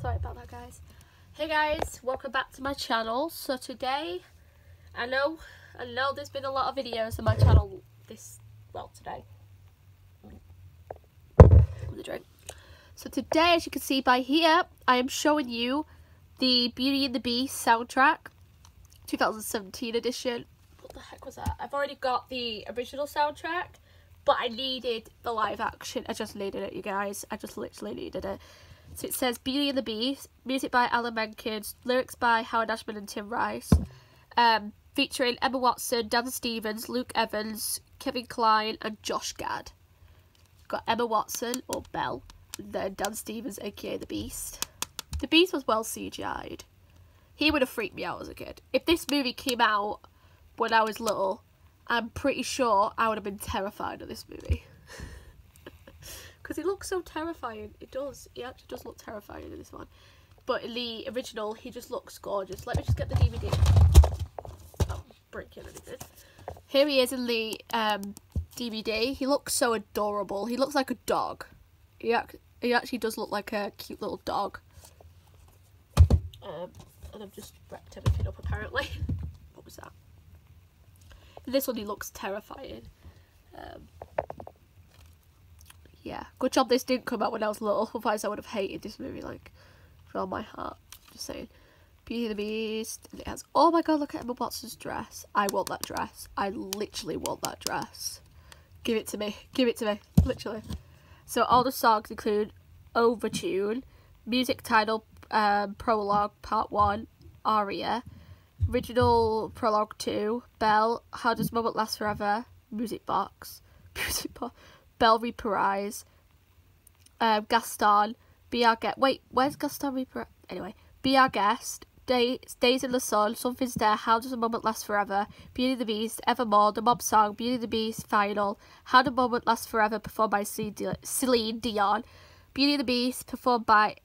Sorry about that, guys. Hey guys, welcome back to my channel. So today, I know, I know there's been a lot of videos on my channel this, well, today. The drink. So today, as you can see by here, I am showing you the Beauty and the Beast soundtrack, 2017 edition. What the heck was that? I've already got the original soundtrack but I needed the live action. I just needed it, you guys. I just literally needed it. So it says Beauty and the Beast, music by Alan Menken, lyrics by Howard Ashman and Tim Rice, um, featuring Emma Watson, Dan Stevens, Luke Evans, Kevin Kline, and Josh Gad. Got Emma Watson, or Belle, and then Dan Stevens, aka The Beast. The Beast was well CGI'd. He would have freaked me out as a kid. If this movie came out when I was little, I'm pretty sure I would have been terrified of this movie. Because it looks so terrifying. It does. It actually does look terrifying in this one. But in the original, he just looks gorgeous. Let me just get the DVD. Oh, breaking anything. Here he is in the um, DVD. He looks so adorable. He looks like a dog. He, ac he actually does look like a cute little dog. Um, and I've just wrapped everything up apparently. what was that? This one he looks terrifying. Um, yeah, good job this didn't come out when I was little. Otherwise, I would have hated this movie like from all my heart. Just saying. Beauty and the Beast. And it has. Oh my god! Look at Emma Watson's dress. I want that dress. I literally want that dress. Give it to me. Give it to me. Literally. So all the songs include Overture, music title, um, prologue, part one, aria, Original Prologue 2, Belle, How Does Moment Last Forever, Music Box, Music Box, Belle Reprise, um, Gaston, Be Our Guest. Wait, where's Gaston Reprise? Anyway, Be Our Guest, Day, Days in the Sun, Something's There, How Does a Moment Last Forever, Beauty and the Beast, Evermore, The Mob Song, Beauty and the Beast, Final, How Does a Moment Last Forever, performed by Celine Dion, Beauty and the Beast, performed by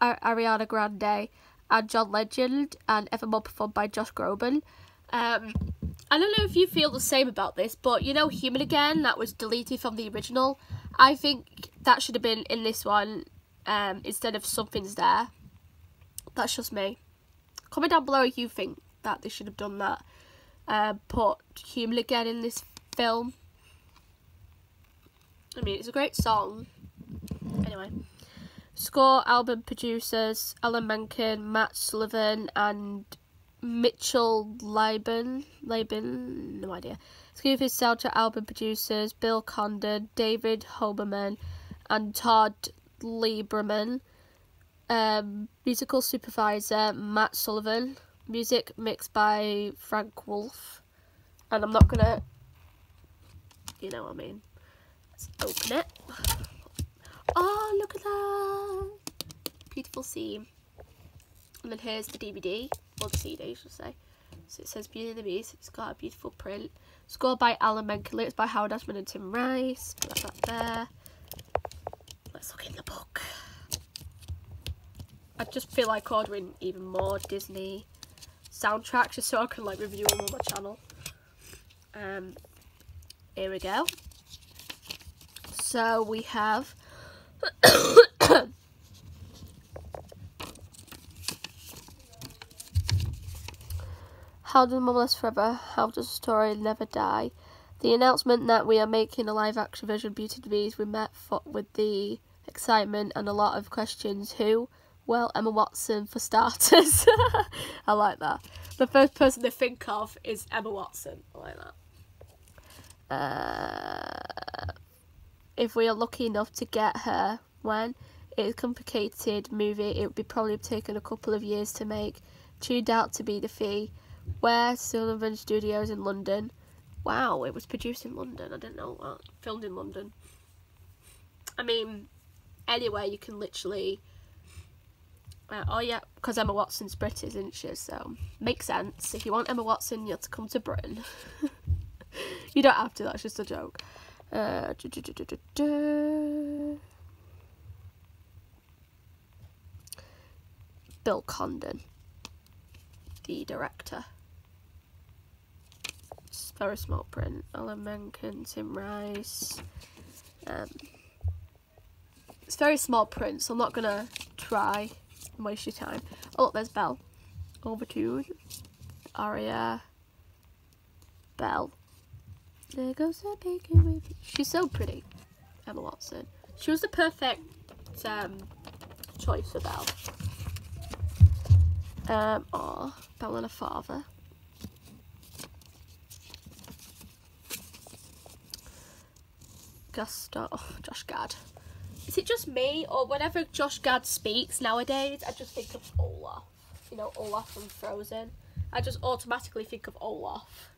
Ariana Grande, and John Legend and Evermore performed by Josh Groban. Um, I don't know if you feel the same about this, but you know Human Again, that was deleted from the original. I think that should have been in this one um, instead of Something's There. That's just me. Comment down below if you think that they should have done that. Uh, put Human Again in this film. I mean, it's a great song. Anyway. Score album producers Alan Menken, Matt Sullivan, and Mitchell Lieben. Lieben, no idea. Scooby soundtrack album producers Bill Condon, David Hoberman, and Todd Lieberman. Um, musical supervisor Matt Sullivan. Music mixed by Frank Wolf. And I'm not gonna, you know what I mean. Let's open it. Oh, look at that. Beautiful scene. And then here's the DVD, or the CD, I should say. So it says Beauty and the Beast. It's got a beautiful print. Scored by Alan Menken. Lyrics by Howard Ashman and Tim Rice. Put that there. Let's look in the book. I just feel like ordering even more Disney soundtracks just so I can like review them on my channel. Um, here we go. So we have How does Mum Last Forever? How does the story never die? The announcement that we are making a live action version of Beauty and the Beast, we met for, with the excitement and a lot of questions. Who? Well, Emma Watson for starters. I like that. The first person they think of is Emma Watson. I like that. Uh, if we are lucky enough to get her when it's a complicated movie it would be probably taken a couple of years to make Too out to be the fee where Sullivan Studios in London. Wow it was produced in London. I didn't know that filmed in London. I mean anywhere you can literally uh, oh yeah because Emma Watson's British isn't she? So makes sense. If you want Emma Watson you have to come to Britain. You don't have to that's just a joke. Uh, Bill Condon, the director. It's very small print. Alan Menken, Tim Rice. Um, It's very small print, so I'm not gonna try and waste your time. Oh, look, there's Belle. Over to Aria. Belle. There goes the bacon She's so pretty, Emma Watson. She was the perfect um, choice for Belle. Um, oh, Belle and her father. Gusto, oh, Josh Gad. Is it just me, or whenever Josh Gad speaks nowadays, I just think of Olaf. You know, Olaf from Frozen. I just automatically think of Olaf.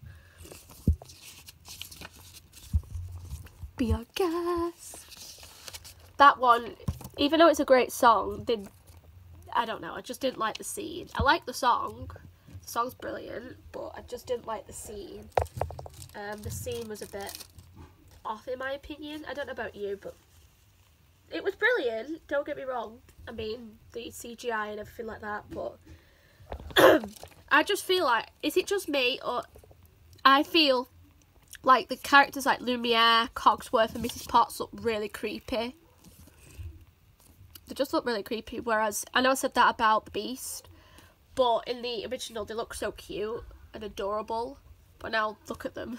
Be our guest. That one, even though it's a great song, did I don't know, I just didn't like the scene. I like the song. The song's brilliant, but I just didn't like the scene. Um, the scene was a bit off in my opinion. I don't know about you, but it was brilliant. Don't get me wrong. I mean, the CGI and everything like that, but I just feel like, is it just me or I feel like the characters like Lumiere, Cogsworth and Mrs. Potts look really creepy. They just look really creepy, whereas I know I said that about the Beast, but in the original they look so cute and adorable, but now look at them.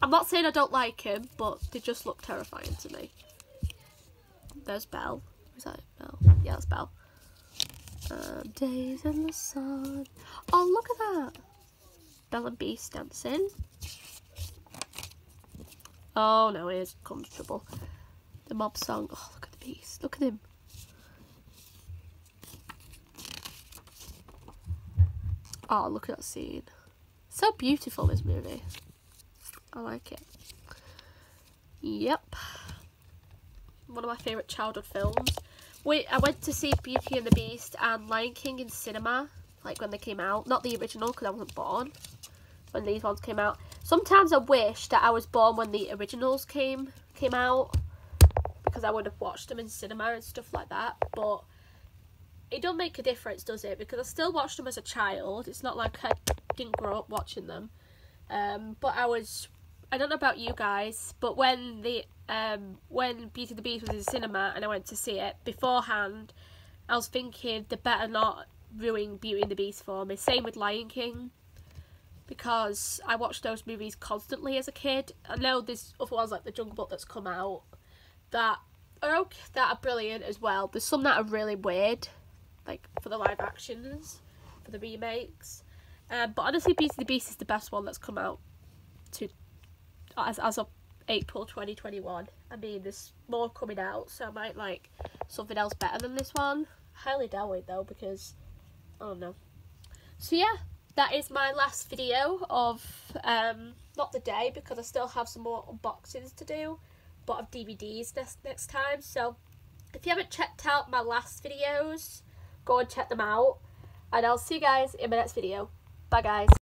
I'm not saying I don't like him, but they just look terrifying to me. There's Belle. Is that Belle? Yeah, that's Belle. Um, days in the sun. Oh, look at that. Belle and Beast dancing. Oh no, here comes trouble. The mob song. Oh, look at the Beast. Look at him. Oh, look at that scene. So beautiful, this movie. I like it. Yep. One of my favourite childhood films. I went to see Beauty and the Beast and Lion King in cinema, like when they came out. Not the original, because I wasn't born when these ones came out. Sometimes I wish that I was born when the originals came came out, because I would have watched them in cinema and stuff like that. But it don't make a difference, does it? Because I still watched them as a child. It's not like I didn't grow up watching them. Um, but I was I don't know about you guys, but when the um, when Beauty and the Beast was in cinema and I went to see it beforehand, I was thinking they better not ruin Beauty and the Beast for me. Same with Lion King, because I watched those movies constantly as a kid. I know there's other ones like The Jungle Book that's come out that are okay, that are brilliant as well. There's some that are really weird, like for the live actions, for the remakes. Um, but honestly, Beauty and the Beast is the best one that's come out to as, as of April 2021. I mean, there's more coming out, so I might like something else better than this one. Highly doubt it though, because I don't know. So yeah, that is my last video of, um, not the day, because I still have some more unboxings to do, but of DVDs next, next time. So if you haven't checked out my last videos, go and check them out. And I'll see you guys in my next video. Bye guys.